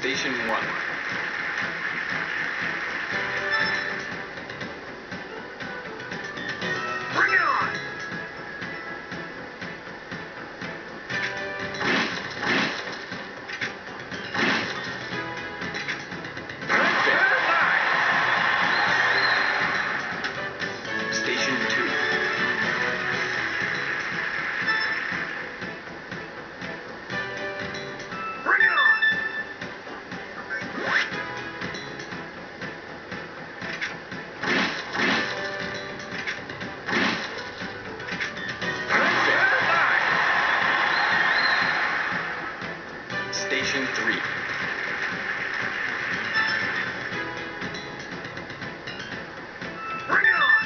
Station 1. Station 3. Bring it on!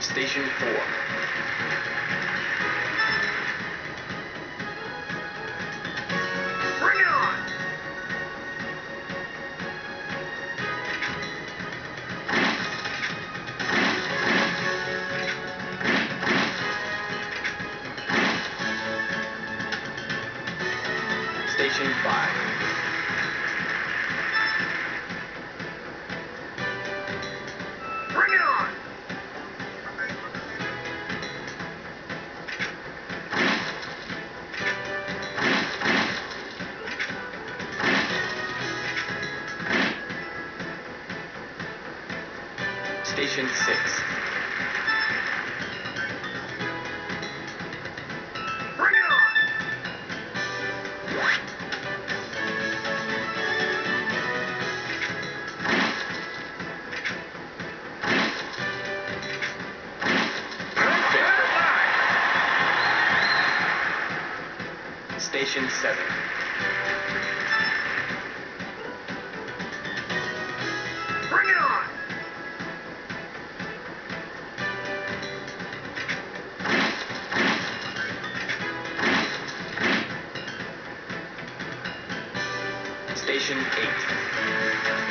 Station 4. Station 5. Bring it on! Station 6. Station 7. Bring it on! Station 8.